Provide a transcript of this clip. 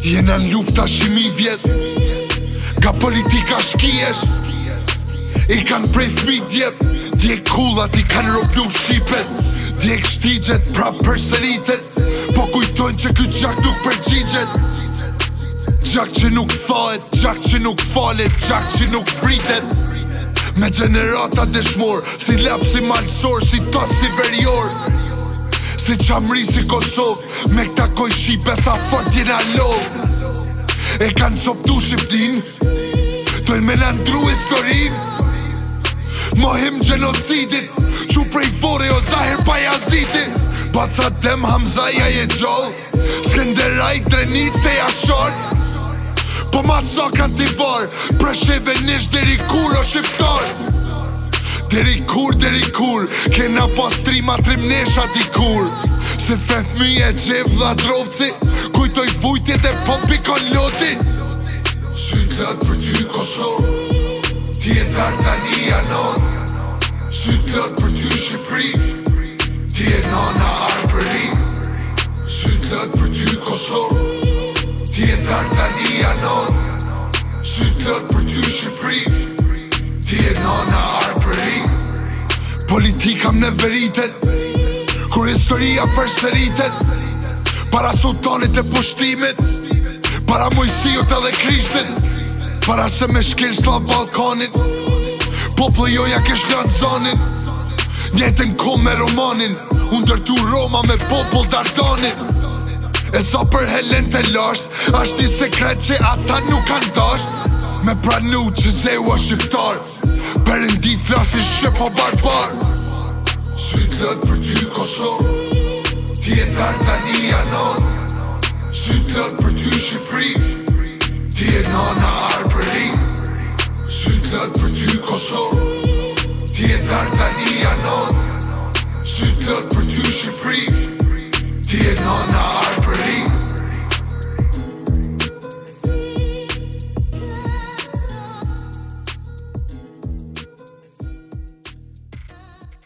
Jena në lufta shimi vjet Ka politika shkijesh I kanë prej thmi djep Djek kullat i kanë roplu shqipet Djek shtigjet pra përseritet Po kujtojnë që kjo gjak nuk përgjigjet Gjak që nuk thohet, gjak që nuk falet, gjak që nuk vritet Me gjenerata dëshmor, si lep, si malësor, si tas, si verjor si qamri si Kosovë Me këta koj Shqipe sa fort jena lovë E kanë soptu Shqiptin Doj me nëndru historin Mohim gjenocidit, Qu prej vore o zahir pa jazitit Baca dem hamza ja je gjoll Skenderaj drenic të jashor Po maso ka t'i var Presheve nish deri kur o shqiptar Deri kur, deri kur Kena pas tri matrim nesha dikur kur Se fef mi e qef dha dropci Kujtoj vujtje dhe pompi kon loti Sytë lët për ty Kosovë Ti e dar tani anon Sytë lët për ty Shqipri Ti e nona Arbëri Sytë lët për ty Kosovë Ti e dar tani anon Sytë lët për ty Shqipri Ti e nona Arbëri Politika më në veritet Kër historia përseritet Para sultanit e pushtimit Para mujësijut edhe krishtin Para se me shkel s'la Balkanit Poplë joja kesh janë zonin Njetën kom me romanin Unë dërtu Roma me popull dardanit E sa për Helen të lasht Ashtë një sekret që ata nuk kanë dasht Me pranu që zeu është shqiptar Për ndi flasin shqip po barbar -bar. Flot për ty Kosovë Ti e ta në një anon Sy të për ty Shqipri Ti e në arë për ri Sy të për ty Kosovë Ti e ta në një anon Sy të për ty Shqipri arë për ri